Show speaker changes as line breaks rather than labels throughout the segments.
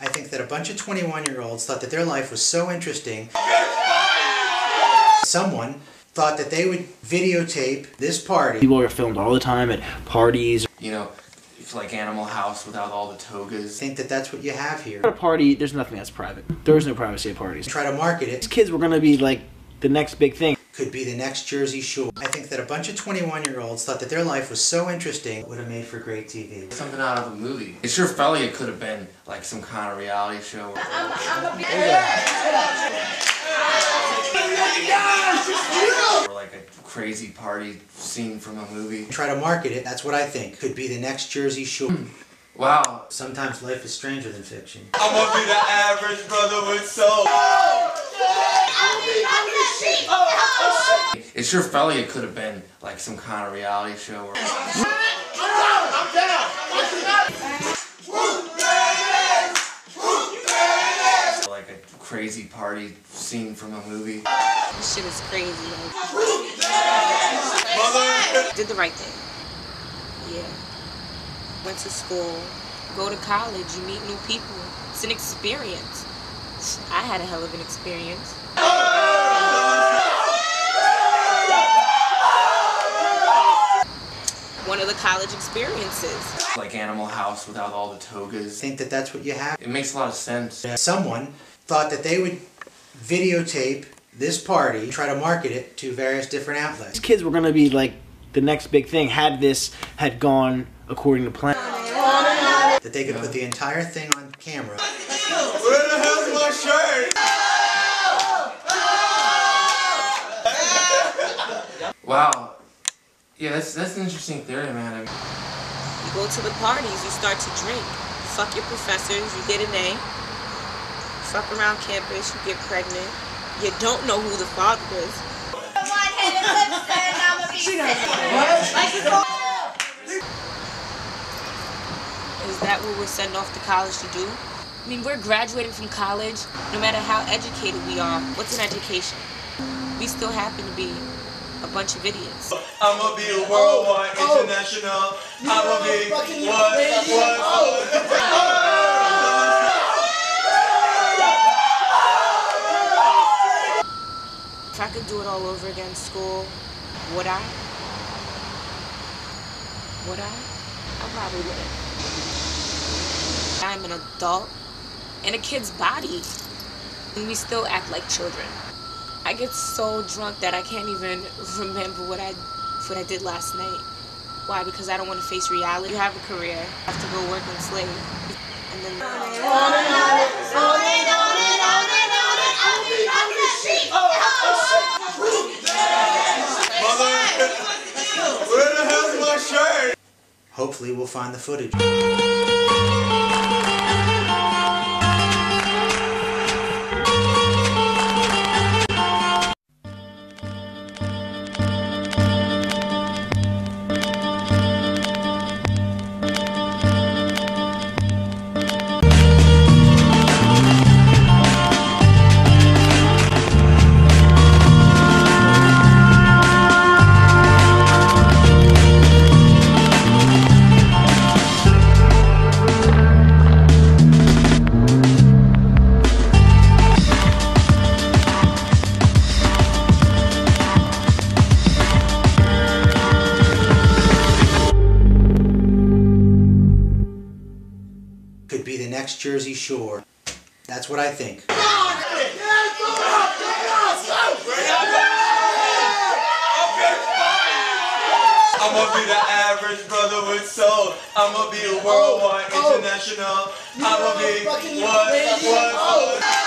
I think that a bunch of 21 year olds thought that their life was so interesting. Someone thought that they would videotape this party.
People are filmed all the time at parties.
You know, it's like Animal House without all the togas.
think that that's what you have here.
At a party, there's nothing that's private. There is no privacy at parties.
Try to market it.
These kids were gonna be like the next big thing.
Could be the next Jersey Shore. I think that a bunch of 21 year olds thought that their life was so interesting, it would have made for great TV.
Something out of a movie. It sure felt like it could have been like some kind of reality show. Or like a crazy party scene from a movie.
Try to market it. That's what I think. Could be the next Jersey Shore.
Wow.
Sometimes life is stranger than fiction.
I'm gonna be the average brother with soul. It sure felt like it could have been like some kind of reality show. Or... Like a crazy party scene from a movie.
This shit is crazy. Like, did the right thing. Yeah. Went to school. Go to college. You meet new people. It's an experience. I had a hell of an experience. One of the college experiences.
Like Animal House without all the togas.
think that that's what you have.
It makes a lot of sense.
Someone thought that they would videotape this party, try to market it to various different outlets.
These kids were gonna be like the next big thing had this had gone according to plan.
That they could put the entire thing on camera.
Where the hell's my shirt? Wow. Yeah, that's that's an interesting theory, man. I mean,
You go to the parties, you start to drink. Fuck your professors, you get an A. Fuck around campus, you get pregnant. You don't know who the father is. Is that what we're sending off to college to do? I mean, we're graduating from college. No matter how educated we are, what's an education? We still happen to be a bunch of idiots.
I'ma be a worldwide, oh. international. I'ma be what, what, what.
If I could do it all over again, school, would I? Would I? I probably wouldn't. I'm an adult in a kid's body, and we still act like children. I get so drunk that I can't even remember what I what I did last night. Why? Because I don't want to face reality. You have a career, I have to go work and slave, and then.
Where the hell's my shirt?
Hopefully, we'll find the footage.
I'ma be the average brother with soul. I'ma be a worldwide, international. I'ma be what, what, oh. what.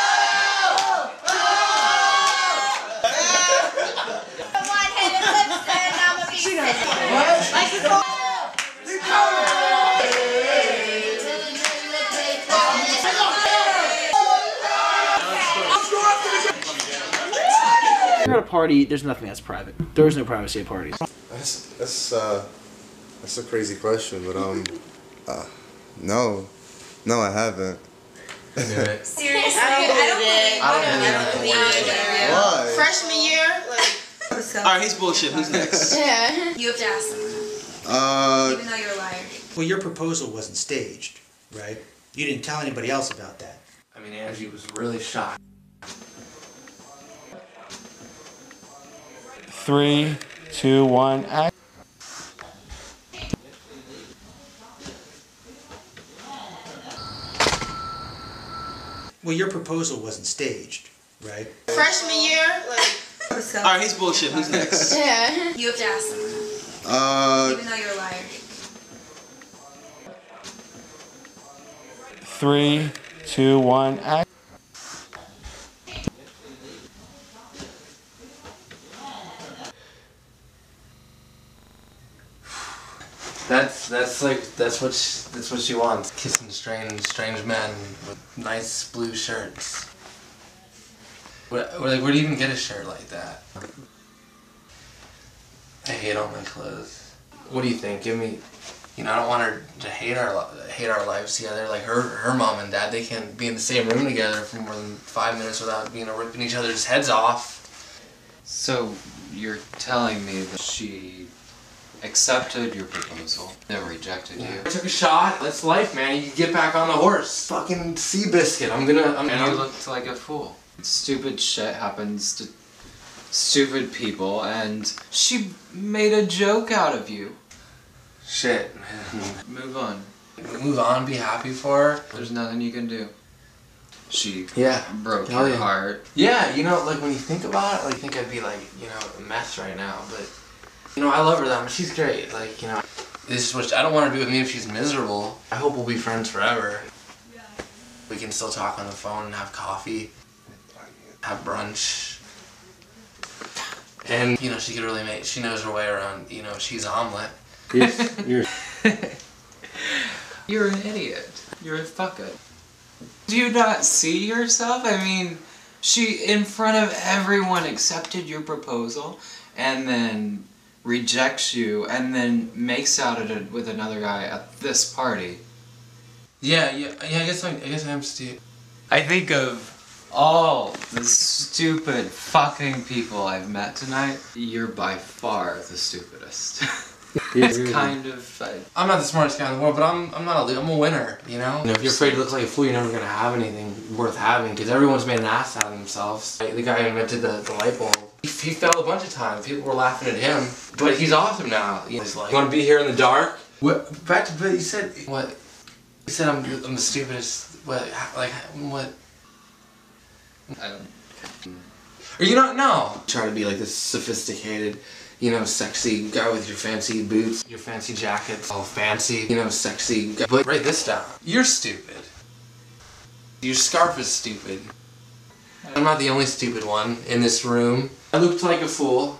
You're at a party, there's nothing that's private. There is no privacy at parties.
That's that's uh that's a crazy question, but um uh no. No I haven't.
Seriously, I don't believe it.
I don't believe it.
Why?
Freshman year, like
Alright, he's bullshit. Who's next?
Yeah.
you have to ask them,
Uh,
even though you're a liar.
Well, your proposal wasn't staged, right? You didn't tell anybody else about that.
I mean, Angie was really shocked.
Three, two, one, act.
Well, your proposal wasn't staged, right?
Freshman year, like.
Alright, he's bullshit. Who's next?
Yeah.
you have to ask them,
uh,
even though you're a liar.
Three, two, one, act.
That's that's like that's what she, that's what she wants. Kissing strange strange men with nice blue shirts. Where, like, where do you even get a shirt like that? I hate all my clothes. What do you think? Give me, you know, I don't want her to hate our hate our lives together. Like her her mom and dad, they can't be in the same room together for more than five minutes without you know ripping each other's heads off.
So you're telling me that she accepted your proposal, then rejected you,
I took a shot. That's life, man. You get back on the horse. Fucking Seabiscuit. I'm gonna. I'm
and you
gonna.
looked like a fool. Stupid shit happens to stupid people, and she made a joke out of you.
Shit, man.
Move on.
Move on. Be happy for her.
There's nothing you can do. She
Yeah.
broke
Hell
your
yeah.
heart.
Yeah, you know, like when you think about it, like I think I'd be like, you know, a mess right now. But you know, I love her that much. She's great. Like you know, this is what I don't want her to be with me if she's miserable. I hope we'll be friends forever. We can still talk on the phone and have coffee, have brunch. And you know, she could really make. She knows her way around. You know, she's omelet.
You're
You're an idiot. You're a fucker. Do you not see yourself? I mean, she, in front of everyone, accepted your proposal and then rejects you and then makes out at it with another guy at this party.
Yeah, yeah, yeah. I guess I, I guess I'm stupid.
I think of all the stupid fucking people I've met tonight. You're by far the stupidest. it's kind of. Uh,
I'm not the smartest guy in the world, but I'm I'm not a lo- I'm a winner, you know. You know, if you're afraid to look like a fool, you're never gonna have anything worth having because everyone's made an ass out of themselves. Like, the guy who invented the, the light bulb, he, he fell a bunch of times. People were laughing at him, but he's awesome now. He's like, you want to be here in the dark? What? Back to but you said what? He said I'm I'm the stupidest. What? Like what?
I don't.
Or you don't know. Try to be like this sophisticated, you know, sexy guy with your fancy boots, your fancy jackets, all fancy, you know, sexy guy. But write this down. You're stupid. Your scarf is stupid. I'm not the only stupid one in this room. I looked like a fool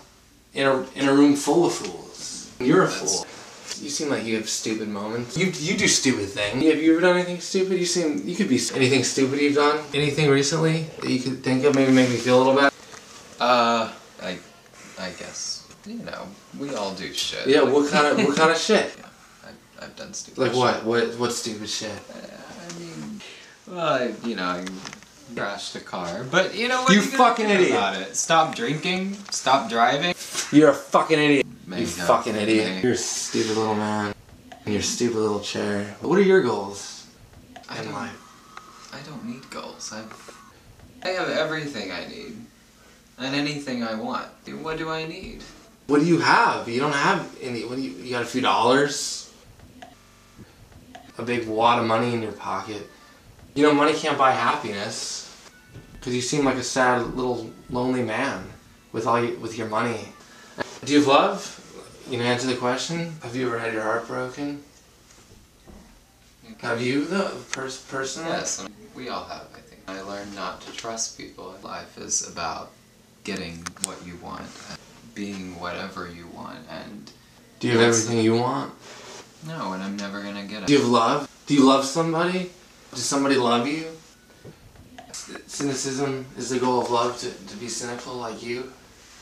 in a in a room full of fools. You're a fool. You seem like you have stupid moments. You you do stupid things. Have you ever done anything stupid? You seem you could be anything stupid you've done. Anything recently that you could think of? Maybe make me feel a little bit.
Uh, I, I guess you know we all do shit.
Yeah.
Like-
What kind of what kind of shit?
I've, I've done stupid.
Like
shit.
what? What what stupid shit?
I mean, well, I, you know, I crashed a car, but you know what?
You
gonna
fucking idiot.
About it. Stop drinking. Stop driving.
You're a fucking idiot. You fucking idiot.
Maybe.
You're a stupid little man. In your stupid little chair. What are your goals
I
in
don't.
life?
I don't need goals. I, I have everything I need, and anything I want. What do I need?
What do you have? You don't have any. What do you? You got a few dollars. A big wad of money in your pocket. You know, money can't buy happiness. Cause you seem like a sad little lonely man with all you, with your money. Do you have love? You know, answer the question. Have you ever had your heart broken? Have you, though, pers- personally?
Yes, we all have. I think I learned not to trust people. Life is about getting what you want, and being whatever you want, and
Do you have everything you want?
no, and I'm never gonna get it.
Do you have love? Do you love somebody? Does somebody love you? Cynicism is the goal of love to, to be cynical like you?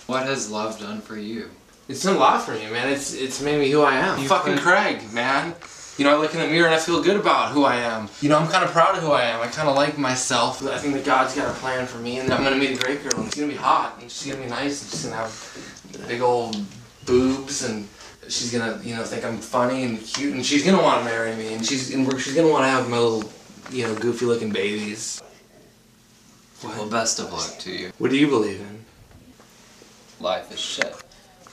What has love done for you?
It's done a lot for me, man. It's it's made me who I am.
You
Fucking
put-
Craig, man. You know, I look in the mirror and I feel good about who I am. You know, I'm kind of proud of who I am. I kind of like myself. I think that God's got a plan for me, and I'm gonna meet a great girl. And she's gonna be hot, and she's gonna be nice, and she's gonna have big old boobs, and she's gonna, you know, think I'm funny and cute, and she's gonna want to marry me, and she's and we're, she's gonna want to have my little, you know, goofy looking babies.
Well, best of luck to you.
What do you believe in?
Life is shit,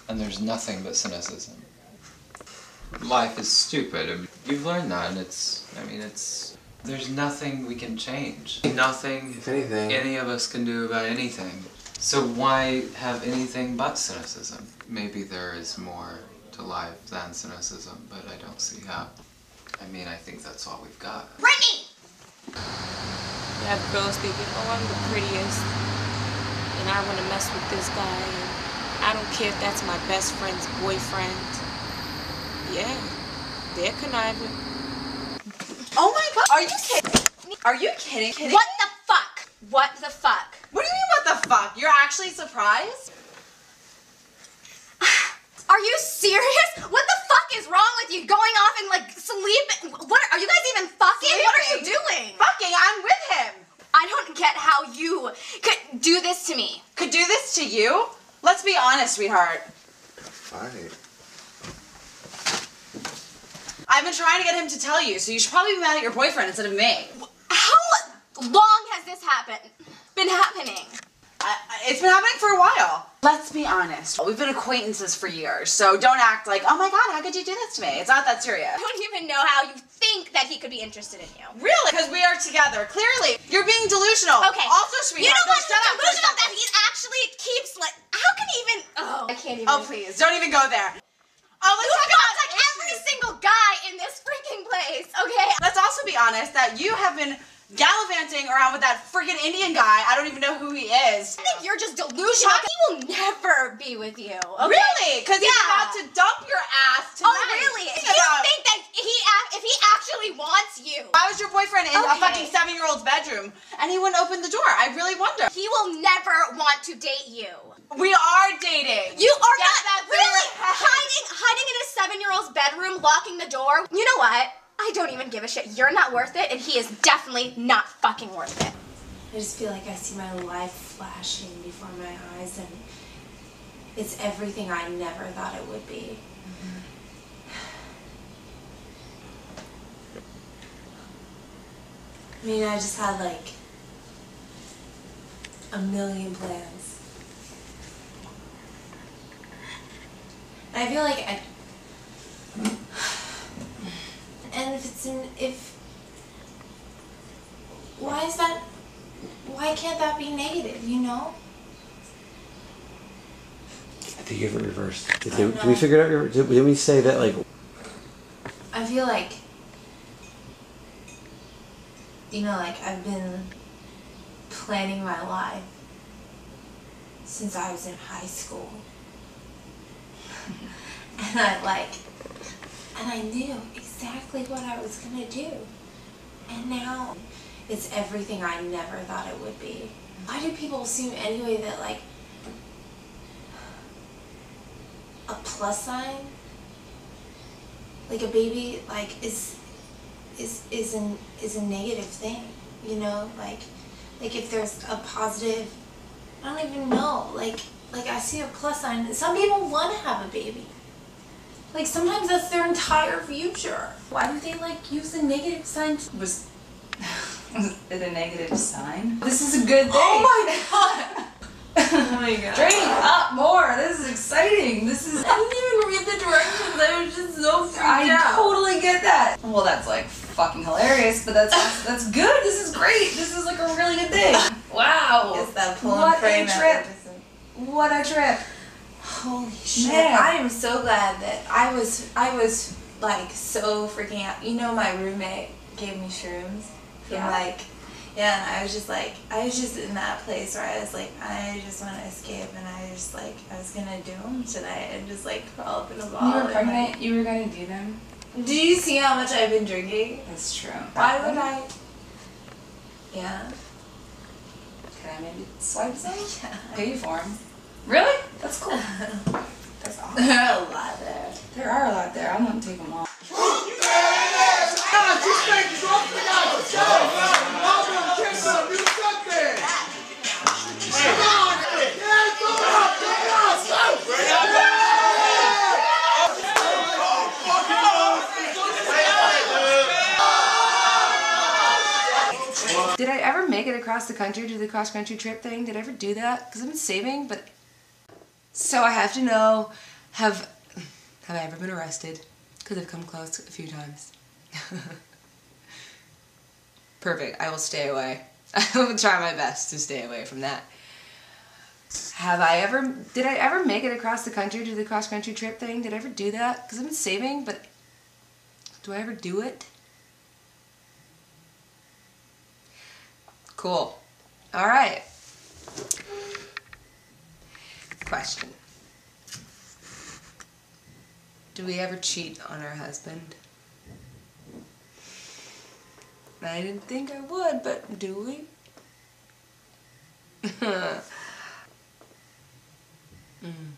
and there's nothing but cynicism. Life is stupid. and You've learned that, and it's. I mean, it's. There's nothing we can change. Nothing
If anything,
any of us can do about anything. So why have anything but cynicism? Maybe there is more to life than cynicism, but I don't see how. I mean, I think that's all we've got.
Brittany!
You have girls thinking, oh, I'm the prettiest, and I want to mess with this guy, and I don't care if that's my best friend's boyfriend. Yeah, they're conniving.
Oh my god, are you kidding? Are you kidding? kidding?
What the fuck? What the fuck?
What do you mean, what the fuck? You're actually surprised?
Are you serious? What the fuck is wrong with you? Going off and like sleep? What are you guys even fucking? What are you doing?
Fucking, I'm with him.
I don't get how you could do this to me.
Could do this to you? Let's be honest, sweetheart.
Fine.
I've been trying to get him to tell you, so you should probably be mad at your boyfriend instead of me.
How long has this happened? Been happening?
I, I- it's been happening for a while. Let's be honest. We've been acquaintances for years, so don't act like, oh my god, how could you do this to me? It's not that serious.
I don't even know how you think that he could be interested in you.
Really? Because we are together. Clearly, you're being delusional.
Okay.
Also, sweetheart.
You know
no,
what?
shut up
delusional that he actually keeps like. How can he even? Oh, I can't even.
Oh, please, don't even go there. Oh, let's
You
talk about
like every single guy in this freaking place. Okay.
Let's also be honest that you have been gallivanting around with that freaking Indian guy. I don't even know who he is.
I think you're just delusional. He will never be with you. Okay?
Really? Because he's
Yeah.
about to dump your ass oh, tonight.
Oh, really?
Think
You
about-
think that he, if he actually wants you,
Why was your boyfriend in a fucking seven-year-old's bedroom and he wouldn't open the door? I really wonder.
he will never want to date you.
We are dating.
You are
Get
not really hiding, hiding in a seven-year-old's bedroom, locking the door. You know what? I don't even give a shit. You're not worth it, and he is definitely not fucking worth it.
I just feel like I see my life flashing before my eyes, and it's everything I never thought it would be. I mean, I just had like a million plans. And I feel like I. And if it's in. If. Why is that why can't that be negative, you know?
I think you have it reversed. Did,
I
did, we figure it out? Did, did we say that like
I feel like you know, like I've been planning my life since I was in high school. and I like and I knew exactly what I was gonna do. And now it's everything I never thought it would be. Why do people assume anyway that like a plus sign like a baby like is is is an is a negative thing you know like like if there's a positive i don't even know like like i see a plus sign some people want to have a baby like sometimes that's their entire future why do they like use the negative sign to-
Was was it a negative sign? This is a good oh thing.
oh my god oh my god
Drink up more. This is exciting. This is.
i didn't even read the directions i was just so freaked
I
out
totally get that. Well, that's like fucking hilarious, but that's that's good. This is great. This is like a really good thing. Wow.
it's that pull
What a trip. What a trip.
Holy shit!
Man.
I am so glad that I was I was like so freaking out. You know, my roommate gave me shrooms from
Yeah.
like yeah, and I was just like I was just in that place where I was like I just want to escape, and I just like I was gonna do them tonight and just like crawl up in a ball.
You were pregnant. You were gonna do them.
Do you see how much I've been drinking?
That's true.
Why would I? Yeah.
Can I maybe swipe some?
Yeah.
Pay you for 'em. Really? That's cool. That's awesome.
There are a lot there.
There are a lot there. I'm gonna take them all.
Did I ever make it across the country to the cross country trip thing? Did I ever do that? Because I've been saving, but so I have to know have have I ever been arrested? Because I've come close a few times. Perfect. I will stay away. I will try my best to stay away from that. Have I ever, did I ever make it across the country to the cross country trip thing? Did I ever do that? Because I've been saving, but do I ever do it? Cool. All right. Question. Do we ever cheat on our husband? I didn't think I would, but do we? Hmm.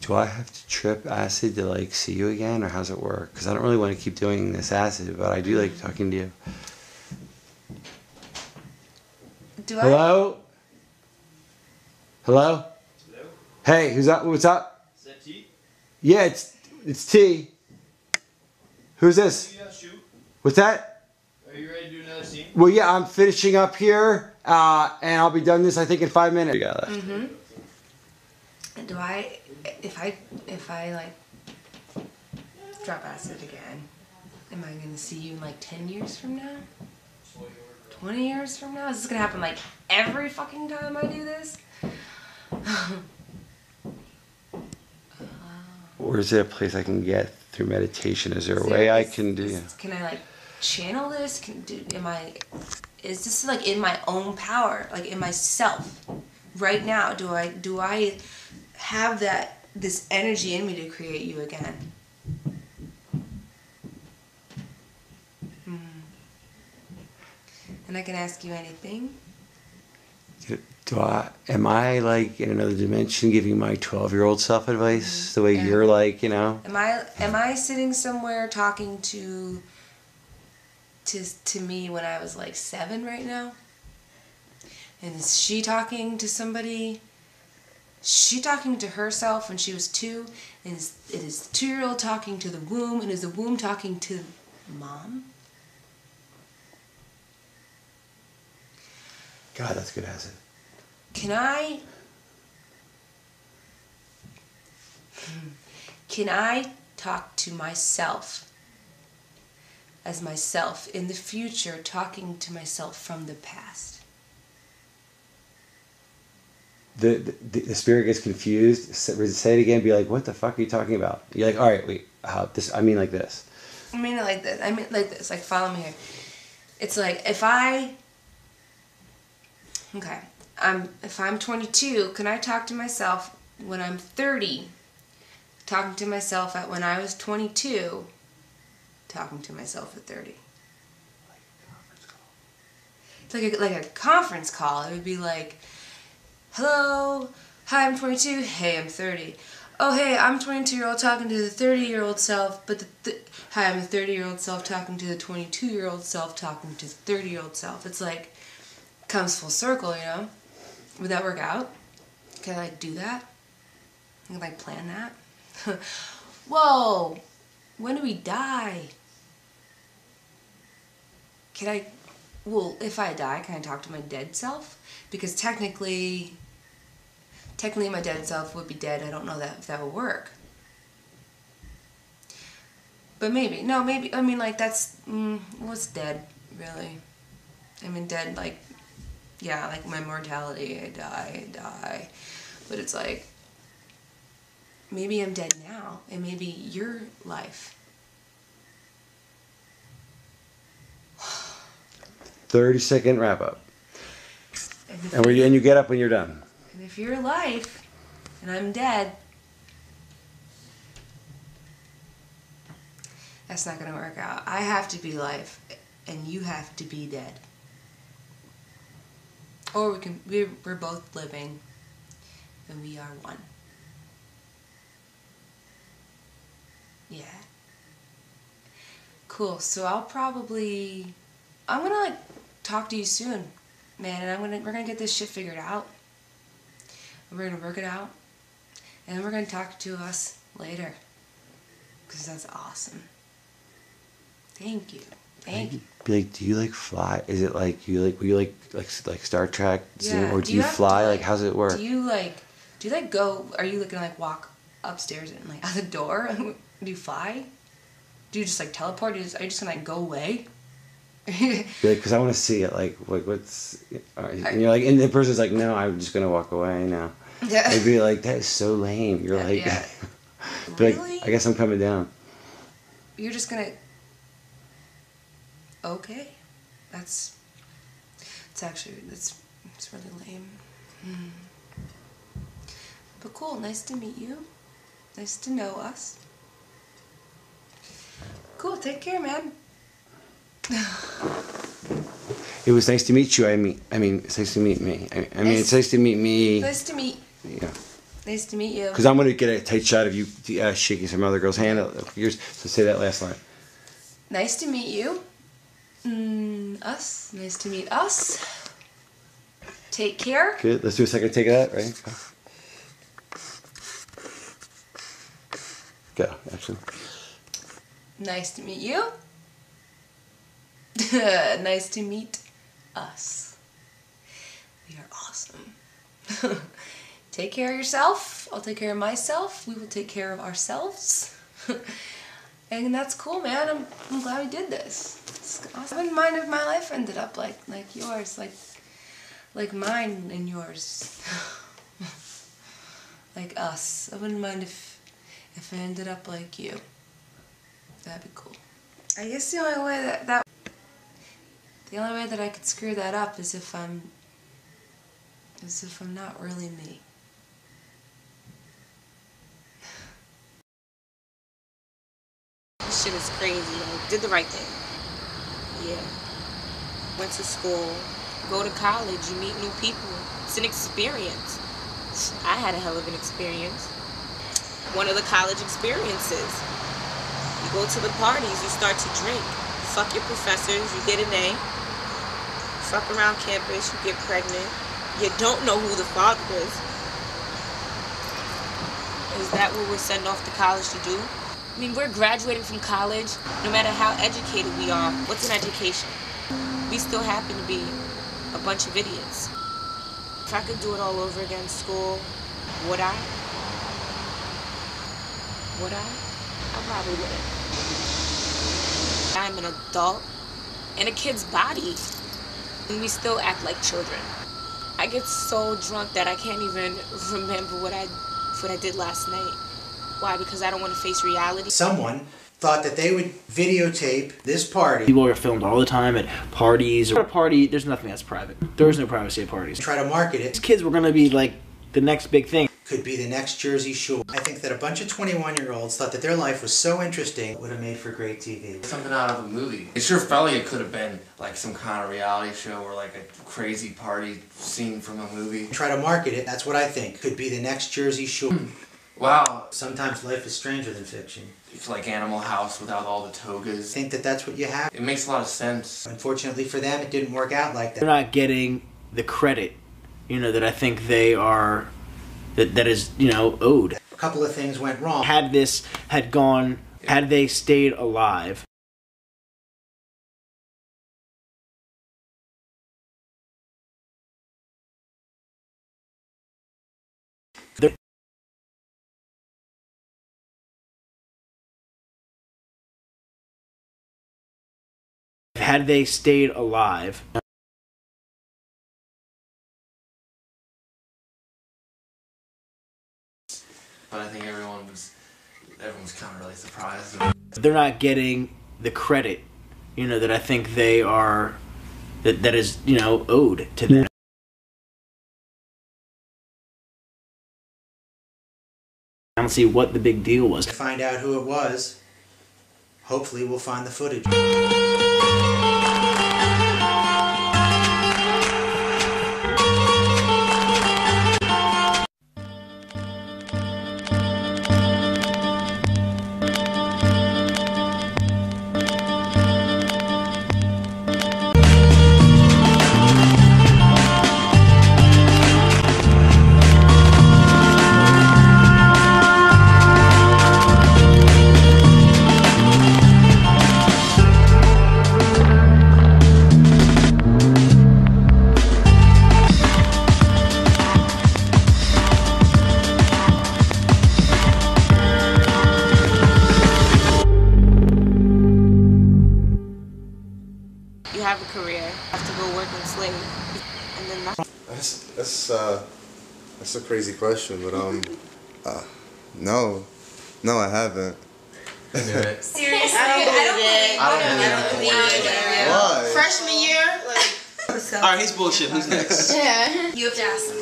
Do I have to trip acid to like see you again, or how's it work? Because I don't really want to keep doing this acid, but I do like mm. talking to you.
Do I?
Hello? Hello? Hey, who's that? What's up?
Is that T?
Yeah, it's it's T. Who's this?
Yeah.
What's that?
Are you ready to do another scene?
Well, yeah, I'm finishing up here, uh, and I'll be done this I think in five minutes.
Mm-hmm. Do I, if I, if I like drop acid again, am I gonna see you in like ten years from now? Twenty years from now? Is this gonna happen like every fucking time I do this?
Or is there a place I can get through meditation? Is there a way I can do?
Can I like channel this? Can do? Am I? Is this like in my own power? Like in myself? Right now, do I do I have that this energy in me to create you again? Hmm. And I can ask you anything.
Do I? Am I like in another dimension, giving my twelve-year-old self advice mm-hmm. the way you're like, you know?
Am I am I sitting somewhere talking to to to me when I was like seven right now? And is she talking to somebody? She talking to herself when she was two, and is it is the two year old talking to the womb, and is the womb talking to mom?
God, that's good acid.
Can I can I talk to myself as myself in the future talking to myself from the past?
The, the the spirit gets confused. Say it again. Be like, what the fuck are you talking about? You're like, all right, wait. How this? I mean, like this.
I mean it like this. I mean like this. Like follow me here. It's like if I Okay. I'm if I'm 22, can I talk to myself when I'm 30? Talking to myself at when I was 22. Talking to myself at 30. It's like a, like a conference call. It would be like, "Hello, hi, I'm 22. Hey, I'm 30. Oh, hey, I'm 22 year old talking to the 30 year old self, but the th- hi, I'm a 30 year old self talking to the 22 year old self talking to the 30 year old self. It's like comes full circle, you know. Would that work out? Can I like do that? Can I like plan that? Whoa! When do we die? Can I? Well, if I die, can I talk to my dead self? Because technically, technically my dead self would be dead. I don't know that if that would work. But maybe no, maybe I mean like that's mm, what's dead really. I mean dead like yeah, like my mortality, I die, I die. But it's like, maybe I'm dead now, and maybe your life.
Thirty second wrap up.
And
And we and you get up when you're done.
and if you're life, and I'm dead, that's not gonna work out. I have to be life, and you have to be dead. Or we can, we're, we're both living, and we are one. Yeah. Cool. So I'll probably, I'm gonna like talk to you soon, man, and I'm gonna we're gonna get this shit figured out. We're gonna work it out, and we're gonna talk to us later, cause that's awesome. Thank you. You.
Be like, do you like fly? Is it like you like? Were you like like like Star Trek?
Yeah.
Or do, you,
have to,
fly? like, how's it work?
Do you like? Do you like go? Are you like gonna like walk upstairs and like out the door? do you fly? Do you just like teleport? Do you just, are you just gonna like go away?
because I want to see it. Like, what, what's? And you're like, and the person's like, no, I'm just gonna walk away now.
Yeah.
I'd be like, that is so lame. You're like,
yeah.
be like,
Really?
I guess I'm coming down.
You're just gonna. Okay, that's. It's actually that's it's really lame. Hmm. But cool. Nice to meet you. Nice to know us. Cool. Take care, man.
It was nice to meet you. I mean, I mean, it's nice to meet me. I, I mean,
Nice-
it's nice to meet me.
Nice to meet.
Yeah.
Nice to meet you.
Because I'm gonna get a tight shot of you uh, shaking some other girl's hand. Uh, Yours. So say that last line.
Nice to meet you. Mm, us. Nice to meet us. Take care.
Good. Let's do a second take of that. Right. Go. Action.
Nice to meet you. nice to meet us. We are awesome. take care of yourself. I'll take care of myself. We will take care of ourselves. and that's cool, man. I'm, I'm glad we did this. It's awesome. I wouldn't mind if my life ended up like like yours, like like mine and yours. like us. I wouldn't mind if if it ended up like you. That'd be cool. I guess the only way that that the only way that I could screw that up is if I'm is if I'm not really me.
This shit is crazy. Like, did the right thing. Yeah. Went to school. Go to college. You meet new people. It's an experience. I had a hell of an experience. One of the college experiences. You go to the parties. You start to drink. Fuck your professors. You get an A. Fuck around campus. You get pregnant. You don't know who the father is. Is that what we're sending off to college to do? I mean, we're graduating from college. No matter how educated we are, what's an education? We still happen to be a bunch of idiots. If I could do it all over again, school, would I? Would I? I probably wouldn't. I'm an adult in a kid's body, and we still act like children. I get so drunk that I can't even remember what I what I did last night. Why? Because I don't want to face reality.
Someone thought that they would videotape this party.
People are filmed all the time at parties. At a party, there's nothing that's private. There's no privacy at parties.
Try to market it.
These kids were gonna be like the next big thing.
Could be the next Jersey Shore. I think that a bunch of 21 year olds thought that their life was so interesting it would have made for great TV.
Something out of a movie. It sure felt like it could have been like some kind of reality show or like a crazy party scene from a movie.
Try to market it, that's what I think. Could be the next Jersey Shore. Hmm.
Wow.
Sometimes life is stranger than fiction.
It's like Animal House without all the togas.
I think that that's what you have.
It makes a lot of sense.
Unfortunately for them, it didn't work out like that.
They're not getting the credit, you know, that I think they are, that, that is, you know, owed.
A couple of things went wrong.
Had this had gone, had they stayed alive, had they stayed alive,
But I think everyone was everyone was kind of really surprised.
they're not getting the credit, you know, that I think they are, that, that is, you know, owed to them. I don't see what the big deal was.
To find out who it was, hopefully we'll find the footage.
Question, but um, uh, no, no, I haven't.
I knew it.
Seriously,
I don't
I don't believe
believe
don't
it.
believe
believe it.
Why?
Freshman year, like.
All right, he's bullshit. Who's next?
Yeah. You have to ask them,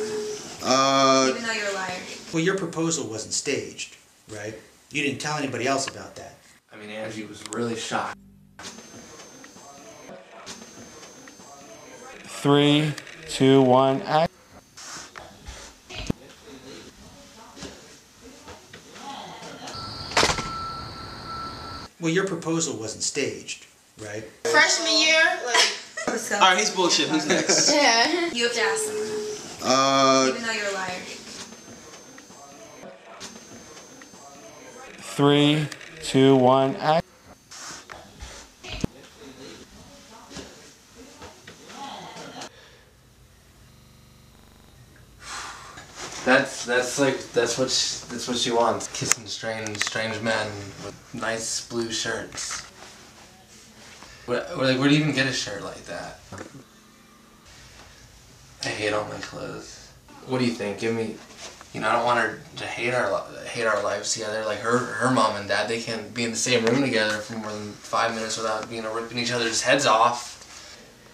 Uh,
even though you're a liar.
Well, your proposal wasn't staged, right? You didn't tell anybody else about that.
I mean, Angie was really shocked.
Three, two, one, act.
Well, your proposal wasn't staged, right?
Freshman year, like.
All right, he's bullshit. Who's next?
Yeah. You have to ask them,
uh,
even though you're a liar.
Three, two, one, act.
That's like that's what she, that's what she wants. Kissing strange strange men with nice blue shirts. Where, like, where do you even get a shirt like that? I hate all my clothes. What do you think? Give me, you know, I don't want her to hate our hate our lives together. Like her her mom and dad, they can't be in the same room together for more than five minutes without you know ripping each other's heads off.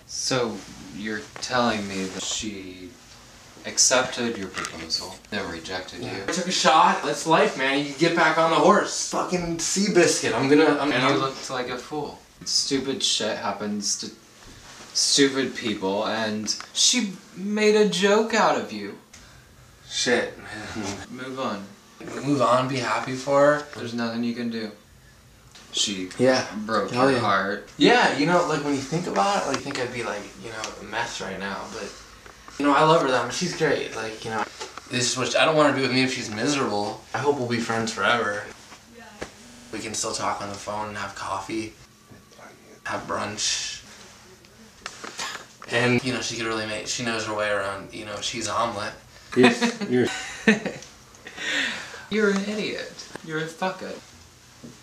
So you're telling me that she accepted your proposal, then rejected you.
I took a shot. That's life, man. You get back on the horse. Fucking Seabiscuit. I'm gonna. I'm,
And you
I'm,
looked like a fool. Stupid shit happens to stupid people, and she made a joke out of you.
Shit. Man.
Move on.
Move on. Be happy for her.
There's nothing you can do. She
Yeah.
broke
Hell
your
yeah.
heart.
Yeah, you know, like when you think about it, like I think I'd be like, you know, a mess right now. But you know, I love her that much. She's great. Like you know, this is what I don't want her to be with me if she's miserable. I hope we'll be friends forever. We can still talk on the phone and have coffee, have brunch. And you know, she could really make. She knows her way around. You know, she's omelet.
You're,
You're an idiot. You're a fuck it.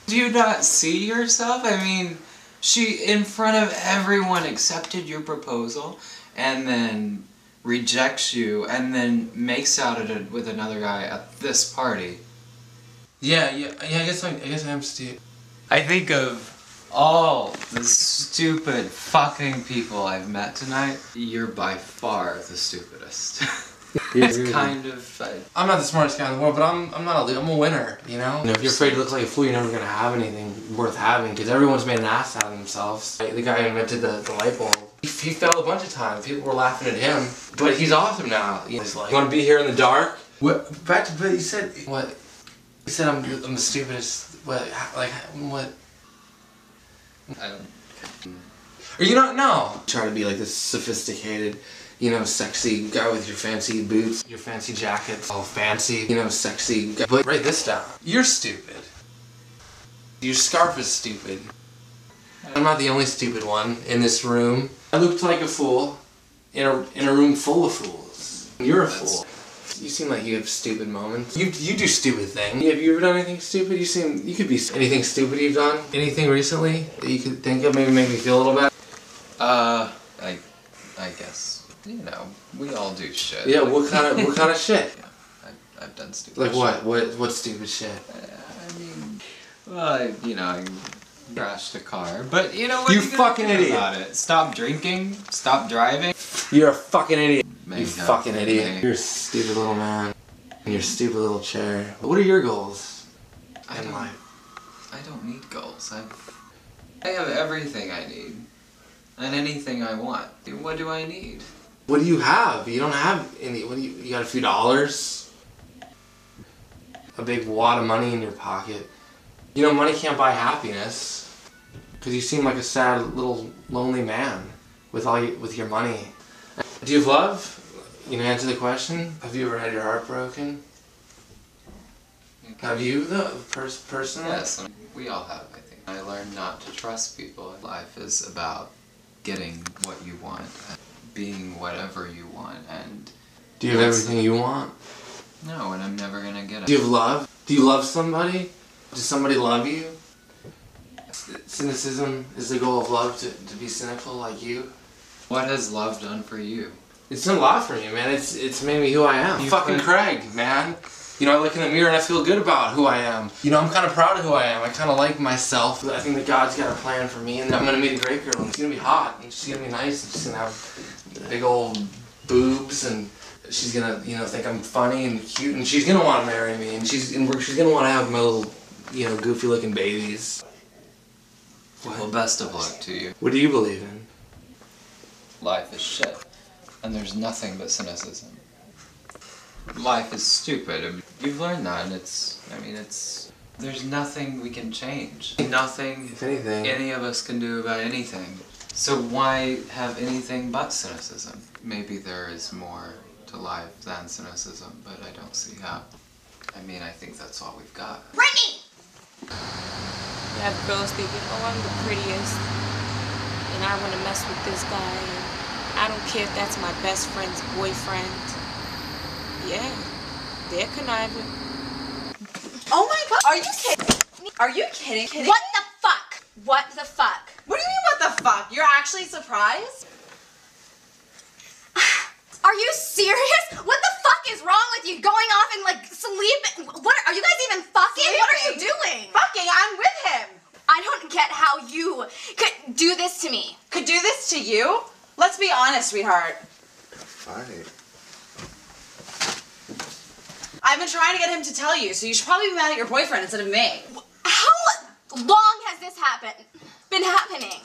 Do you not see yourself? I mean, she, in front of everyone, accepted your proposal and then rejects you and then makes out at it with another guy at this party.
Yeah, yeah, yeah. I guess I, I guess I'm stupid.
I think of all the stupid fucking people I've met tonight. You're by far the stupidest. it's kind of. I,
I'm not the smartest guy in the world, but I'm I'm not a I'm a winner. You know. if you're afraid to look like a fool, you're never gonna have anything worth having because everyone's made an ass out of themselves. Like, the guy who invented the, the light bulb, he, he fell a bunch of times. People were laughing at him, but he's awesome now. He's like, you want to be here in the dark? What? Back to but you said what? You said I'm I'm the stupidest. What? Like what?
I don't.
Or you don't know. Try to be like this sophisticated, you know, sexy guy with your fancy boots, your fancy jackets, all fancy, you know, sexy guy. But write this down. You're stupid. Your scarf is stupid. I'm not the only stupid one in this room. I looked like a fool in a, in a room full of fools. You're a fool. You seem like you have stupid moments. You you do stupid things. Have you ever done anything stupid? You seem you could be anything stupid you've done. Anything recently that you could think of maybe make me feel a little better.
Uh, I, I guess you know we all do shit.
Yeah, what kind of what kind of shit?
I, I've done stupid.
Like
shit.
what? What what stupid shit?
I mean, well, I, you know, I crashed a car, but you know what?
You
are gonna
fucking idiot.
About it. Stop drinking. Stop driving.
You're a fucking idiot.
Maybe
you
not.
fucking idiot.
Maybe.
You're a stupid little man. In your stupid little chair. What are your goals
I
in
don't,
life?
I don't need goals. I, I have everything I need, and anything I want. What do I need?
What do you have? You don't have any. What do you? You got a few dollars. A big wad of money in your pocket. You know, money can't buy happiness. Cause you seem like a sad little lonely man with all you, with your money. Do you have love? You know, answer the question. Have you ever had your heart broken? Have you, though, pers- personally?
Yes, we all have. I think I learned not to trust people. Life is about getting what you want, and being whatever you want, and
Do you have everything you want?
no, and I'm never gonna get it.
Do you have love? Do you love somebody? Does somebody love you? Cynicism is the goal of love to, to be cynical like you?
What has love done for you?
It's done a lot for me, man. It's it's made me who I am. fucking Craig, man. You know, I look in the mirror and I feel good about who I am. You know, I'm kind of proud of who I am. I kind of like myself. I think that God's got a plan for me, and I'm gonna meet a great girl. And she's gonna be hot, and she's gonna be nice, and she's gonna have big old boobs, and she's gonna, you know, think I'm funny and cute, and she's gonna want to marry me, and she's and she's gonna want to have my little, you know, goofy looking babies.
Well, best of luck to you.
What do you believe in?
Life is shit. And there's nothing but cynicism. Life is stupid. I mean, You've learned that, and it's, I mean, it's, there's nothing we can change. Nothing
If anything.
any of us can do about anything. So why have anything but cynicism? Maybe there is more to life than cynicism, but I don't see how. I mean, I think that's all we've got.
Brittany!
You have girls thinking, oh, I'm the prettiest, and I want to mess with this guy, and I don't care if that's my best friend's boyfriend. Yeah, they're conniving.
Oh my god, are you kidding? Are you kidding? kidding?
What the fuck? What the fuck?
What do you mean, what the fuck? You're actually surprised?
Are you serious? What the fuck is wrong with you? Going off and like sleep? What are you guys even fucking? What are you doing?
Fucking, I'm with him.
I don't get how you could do this to me.
Could do this to you? Let's be honest, sweetheart.
Fine.
I've been trying to get him to tell you, so you should probably be mad at your boyfriend instead of me.
How long has this happened? Been happening?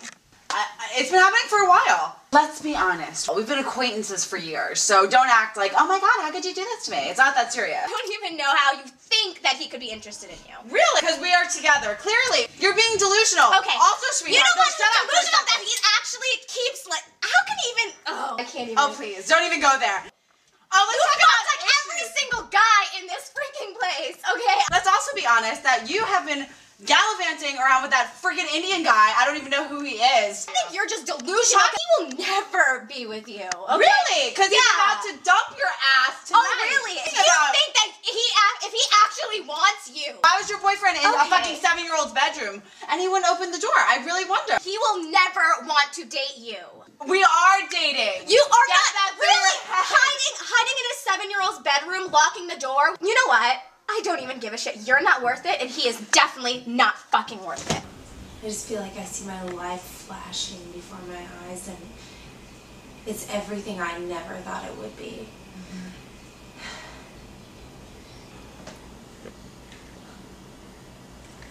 I, it's been happening for a while. Let's be honest. We've been acquaintances for years, so don't act like, oh my god, how could you do this to me? It's not that serious.
I don't even know how you think that he could be interested in you.
Really? Because we are together. Clearly, you're being delusional.
Okay.
Also, sweetheart, You
know what?
no, shut up
delusional that he actually keeps like. How can he even? Oh, I can't even.
Oh, please, don't even go there. Oh, let's
You
talk about
like every single guy in this freaking place. Okay.
Let's also be honest that you have been gallivanting around with that freaking Indian guy. I don't even know who he is.
I think you're just delusional. He will never be with you. Okay?
Really? Because he's
Yeah.
about to dump your ass oh, tonight.
Oh, really?
Think
You
about-
think that he, if he actually wants you,
I was your boyfriend in a fucking seven-year-old's bedroom, and he wouldn't open the door. I really wonder.
he will never want to date you.
We are dating.
You are not
that
really hiding hiding in a seven-year-old's bedroom, locking the door. You know what? I don't even give a shit. You're not worth it, and he is definitely not fucking worth it.
I just feel like I see my life flashing before my eyes, and it's everything I never thought it would be.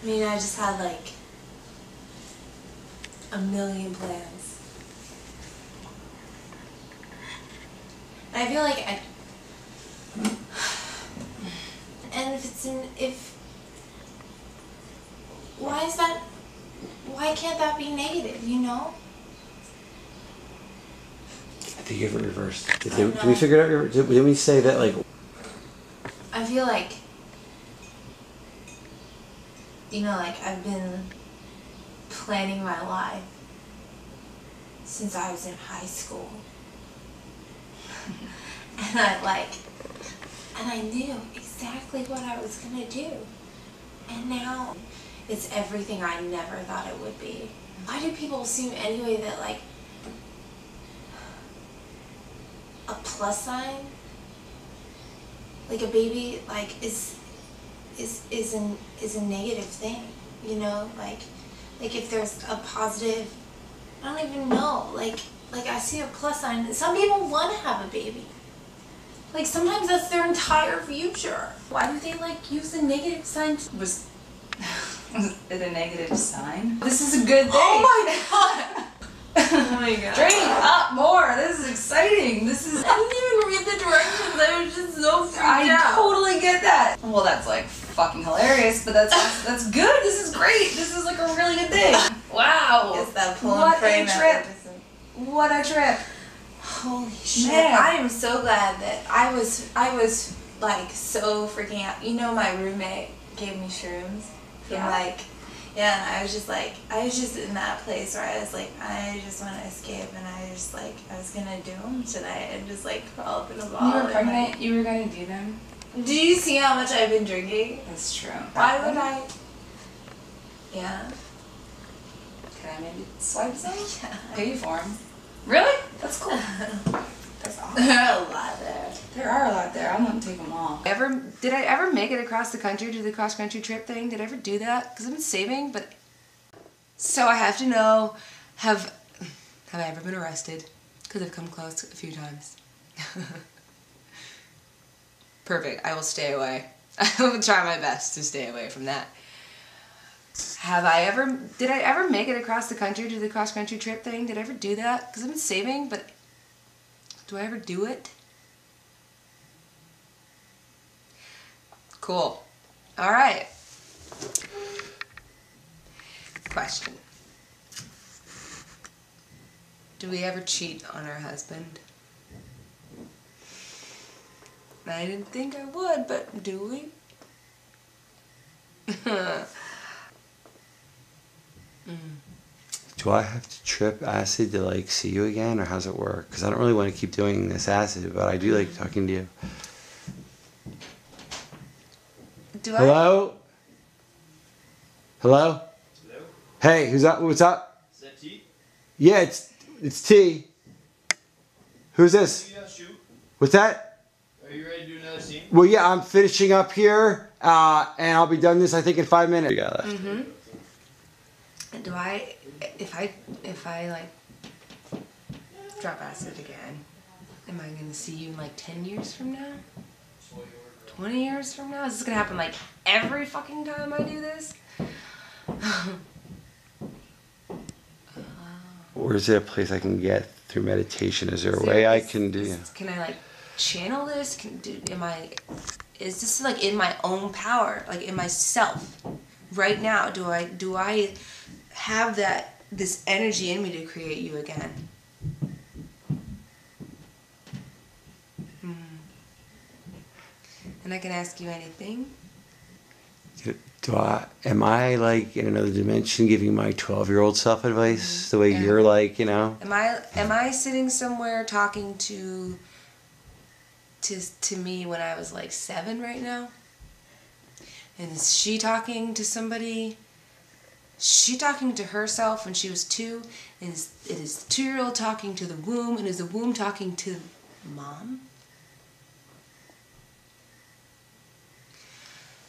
I mean, I just had like a million plans. I feel like I. And if it's in. If. Why is that. Why can't that be negative, you know?
I think you have it reversed. Did, did, did we figure it out? your- Did, did we say that like
I feel like, you know, like I've been planning my life since I was in high school. and I like, and I knew exactly what I was gonna do. And now it's everything I never thought it would be. Why do people assume anyway that like a plus sign like a baby like is is is an is a negative thing you know like like if there's a positive i don't even know like like i see a plus sign some people want to have a baby like sometimes that's their entire future why do they like use the negative sign to-
Was was it a negative sign? This is a good oh thing.
oh my god
oh my god. Drink up more. This is exciting. This is.
i didn't even read the directions i was just so freaked
I
out
totally get that. Well, that's like fucking hilarious, but that's that's good. This is great. This is like a really good thing. Wow.
It's that pull and
What
pray
a trip. What a trip.
Holy shit!
Man.
I am so glad that I was I was like so freaking out. You know, my roommate gave me shrooms from
Yeah.
like yeah, and I was just like I was just in that place where I was like I just want to escape, and I just like I was gonna do them tonight and just like crawl up in a ball.
You were pregnant.
like-
You were gonna do them.
do you see how much I've been drinking?
That's true.
Why would I? Yeah.
Can I maybe swipe some?
Yeah.
Pay you for them. Really? That's cool. There are a lot there. There are a lot there. I'm gonna take them all.
Ever did I ever make it across the country to the cross country trip thing? Did I ever do that? Because I've been saving, but so I have to know have have I ever been arrested? Because I've come close a few times. Perfect. I will stay away. I will try my best to stay away from that. Have I ever did I ever make it across the country to the cross country trip thing? Did I ever do that? Because I've been saving, but do I ever do it? Cool. All right. Question. Do we ever cheat on our husband? I didn't think I would, but do we?
Do I have to trip acid to like see you again, or how's it work? Because I don't really want to keep doing this acid, but I do like talking to you.
Do I?
Hello. Hello. Hey, who's that? What's up?
Is that T?
Yeah, it's it's T. Who's this?
Yeah, shoot.
What's that?
Are you ready to do another scene?
Well, yeah, I'm finishing up here, uh, and I'll be done this I think in five minutes. Yeah, left.
Do I, if I, if I like drop acid again, am I gonna see you in like ten years from now? Twenty years from now? Is this gonna happen like every fucking time I do this?
Or is there a place I can get through meditation? Is there a way I can do?
Can I like channel this? Can do? Am I? Is this like in my own power? Like in myself? Right now, do I do I have that this energy in me to create you again? Hmm. And I can ask you anything.
Do I? Am I like in another dimension, giving my twelve-year-old self advice the way
Yeah.
you're like, you know?
Am I am I sitting somewhere talking to to to me when I was like seven right now? And is she talking to somebody? She talking to herself when she was two, and is it is the two year old talking to the womb, and is the womb talking to mom?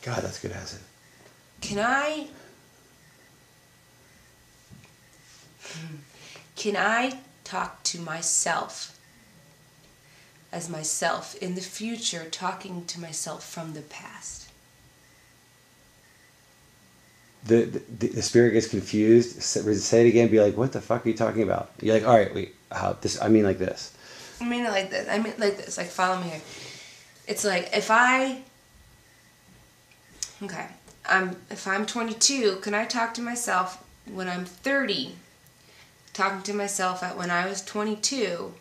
God, that's good acid.
Can I can I talk to myself as myself in the future talking to myself from the past?
The, the the spirit gets confused. Say, say it again. Be like, what the fuck are you talking about? You're like, all right, wait, how this? I mean, like this.
I mean it like this. I mean like this. Like follow me here. It's like if I Okay. I'm if I'm 22, can I talk to myself when I'm 30? Talking to myself at when I was 22.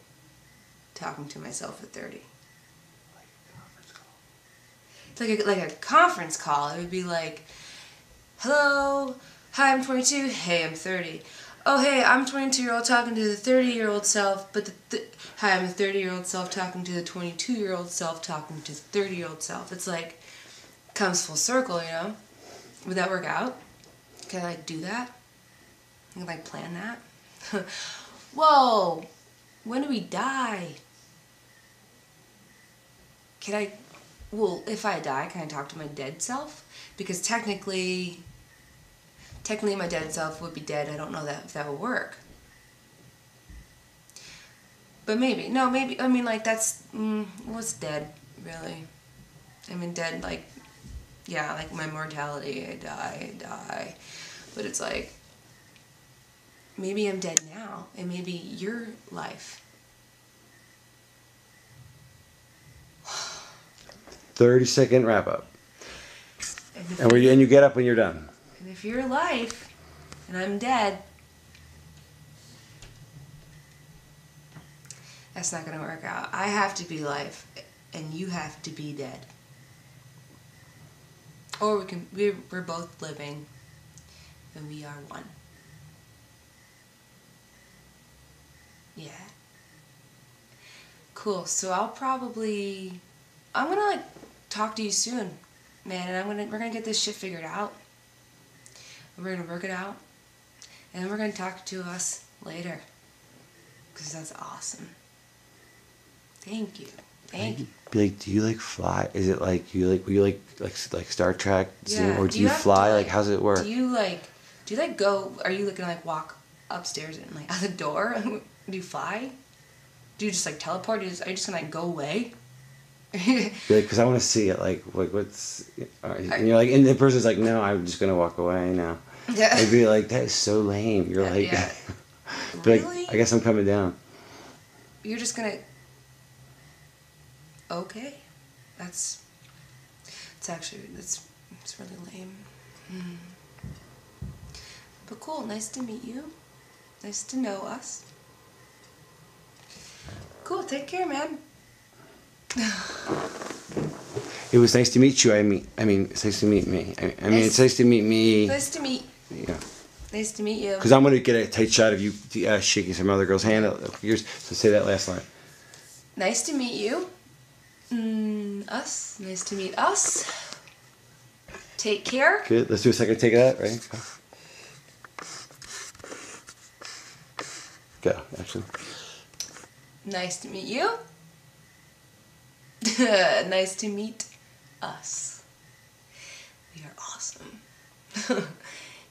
Talking to myself at 30. It's like a, like a conference call. It would be like, "Hello, hi, I'm 22. Hey, I'm 30. Oh, hey, I'm 22 year old talking to the 30 year old self, but the th- hi, I'm a 30 year old self talking to the 22 year old self talking to the 30 year old self. It's like comes full circle, you know. Would that work out? Can I like do that? Can I plan that? Whoa, when do we die? Can I? Well, if I die, can I talk to my dead self? Because technically, technically my dead self would be dead. I don't know that if that would work. But maybe no, maybe I mean like that's mm, what's dead really. I mean dead like yeah, like my mortality. I die, I die, but it's like maybe I'm dead now, and maybe your life.
Thirty second wrap up,
And
and we and you get up when you're done.
and if your life, and I'm dead, that's not gonna work out. I have to be life, and you have to be dead. Or we can we're, we're both living, and we are one. Yeah. Cool. So I'll probably I'm gonna like talk to you soon, man, and I'm gonna we're gonna get this shit figured out. We're gonna work it out, and then we're gonna talk to us later, cause that's awesome. Thank you. Thank you.
Be like, do you like fly? Is it like you like? Were you like like like Star Trek? Zoom,
Yeah.
or
Do
do
you
you,
have
fly?
like-
like, how's it work?
Do you like? Do you like go? Are you gonna like walk upstairs and like out the door? do you fly? Do you just like teleport? Do you just, are you just gonna like go away?
Be like, because I want to see it. Like, what, what's? And you're like, and the person's like, no, I'm just gonna walk away now.
Yeah.
I'd be like, that is so lame. You're like,
yeah.
be like, I guess I'm coming down.
You're just gonna. Okay, that's. It's actually that's it's really lame. Hmm. But cool. Nice to meet you. Nice to know us. Cool. Take care, man.
It was nice to meet you. I mean, I mean, it's nice to meet me. I, I mean, it's
Nice-
nice to meet me.
Nice to meet.
Yeah.
Nice to meet you.
Because I'm gonna get a tight shot of you uh, shaking some other girl's hand. Yours. So say that last line.
Nice to meet you. Mm, us. Nice to meet us. Take care.
Good. Let's do a second take of that. Right. Go. Actually.
Nice to meet you. nice to meet us. We are awesome.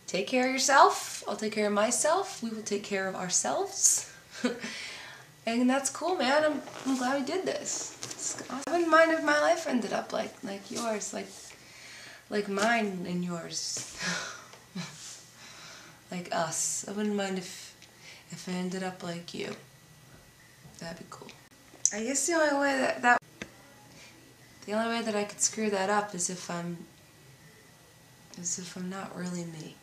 take care of yourself. I'll take care of myself. We will take care of ourselves. and that's cool, man. I'm, I'm glad we did this. Awesome. I wouldn't mind if my life ended up like like yours, like like mine and yours. like us. I wouldn't mind if if it ended up like you. That'd be cool. I guess the only way that that the only way that I could screw that up is if I'm is if I'm not really me.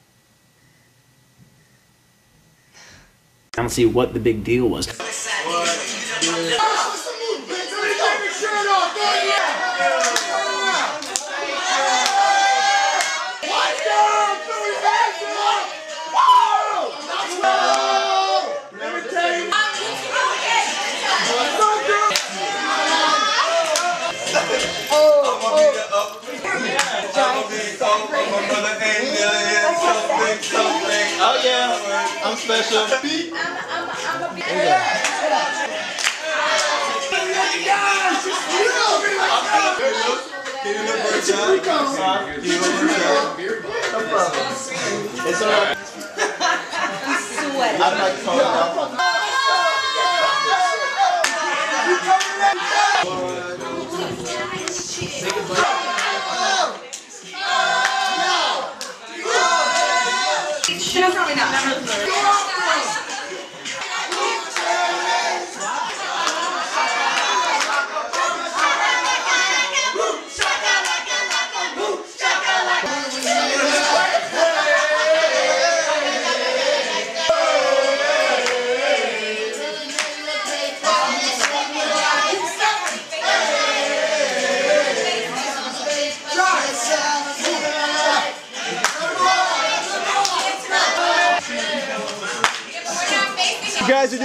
I don't see what the big deal was.
Oh yeah, I'm special. It's alright. I'm like calling
No, probably not.
You guys are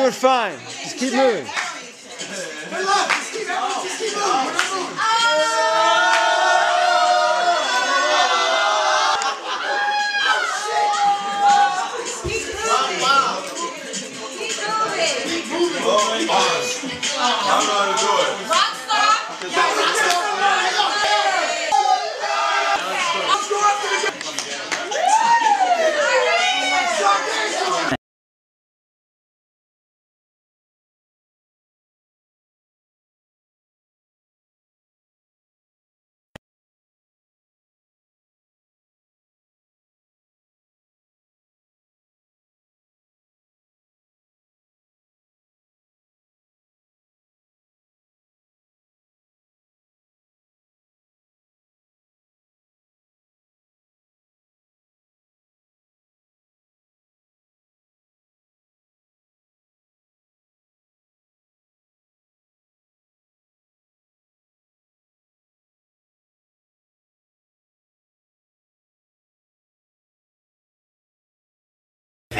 doing fine. Just keep moving. Keep moving. Keep moving.
Oh, I'm gonna do it.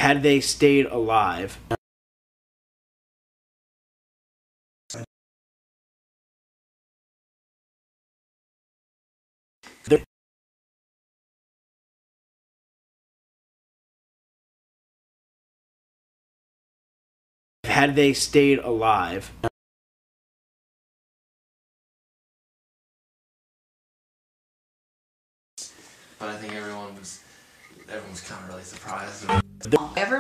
had they stayed alive. had they stayed alive.
But I think everyone was everyone was kind of really surprised.
Ever